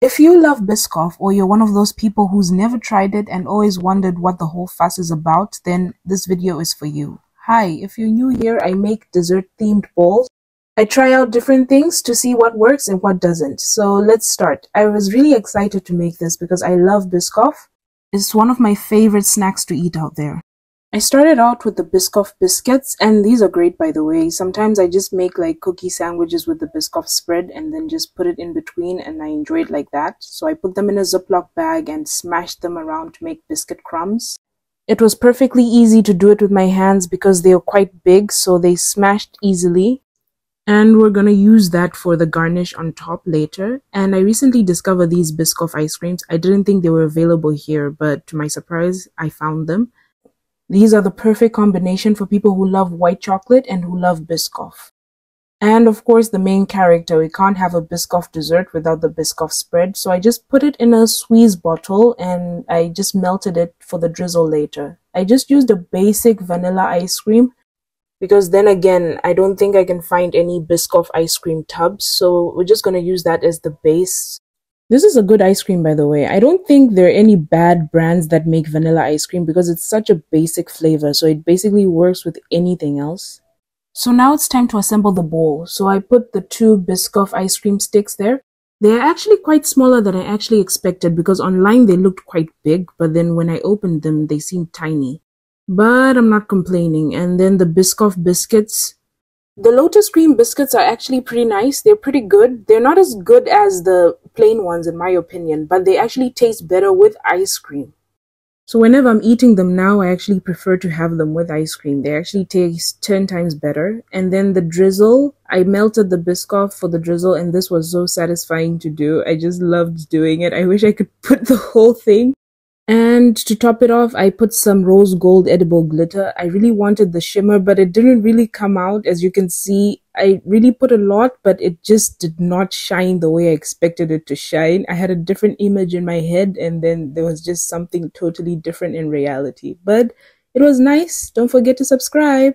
If you love Biscoff or you're one of those people who's never tried it and always wondered what the whole fuss is about, then this video is for you. Hi, if you're new here, I make dessert themed bowls. I try out different things to see what works and what doesn't. So let's start. I was really excited to make this because I love Biscoff. It's one of my favorite snacks to eat out there. I started out with the Biscoff biscuits, and these are great by the way. Sometimes I just make like cookie sandwiches with the Biscoff spread and then just put it in between, and I enjoy it like that. So I put them in a Ziploc bag and smashed them around to make biscuit crumbs. It was perfectly easy to do it with my hands because they are quite big, so they smashed easily. And we're gonna use that for the garnish on top later. And I recently discovered these Biscoff ice creams. I didn't think they were available here, but to my surprise, I found them. These are the perfect combination for people who love white chocolate and who love Biscoff. And of course, the main character. We can't have a Biscoff dessert without the Biscoff spread. So I just put it in a squeeze bottle and I just melted it for the drizzle later. I just used a basic vanilla ice cream because then again, I don't think I can find any Biscoff ice cream tubs. So we're just going to use that as the base this is a good ice cream, by the way. I don't think there are any bad brands that make vanilla ice cream because it's such a basic flavor, so it basically works with anything else. So now it's time to assemble the bowl. So I put the two Biscoff ice cream sticks there. They're actually quite smaller than I actually expected because online they looked quite big, but then when I opened them, they seemed tiny. But I'm not complaining. And then the Biscoff biscuits, the Lotus Cream biscuits are actually pretty nice. They're pretty good. They're not as good as the plain ones, in my opinion, but they actually taste better with ice cream. So whenever I'm eating them now, I actually prefer to have them with ice cream. They actually taste 10 times better. And then the drizzle, I melted the Biscoff for the drizzle, and this was so satisfying to do. I just loved doing it. I wish I could put the whole thing and to top it off, I put some rose gold edible glitter. I really wanted the shimmer, but it didn't really come out. As you can see, I really put a lot, but it just did not shine the way I expected it to shine. I had a different image in my head, and then there was just something totally different in reality. But it was nice. Don't forget to subscribe.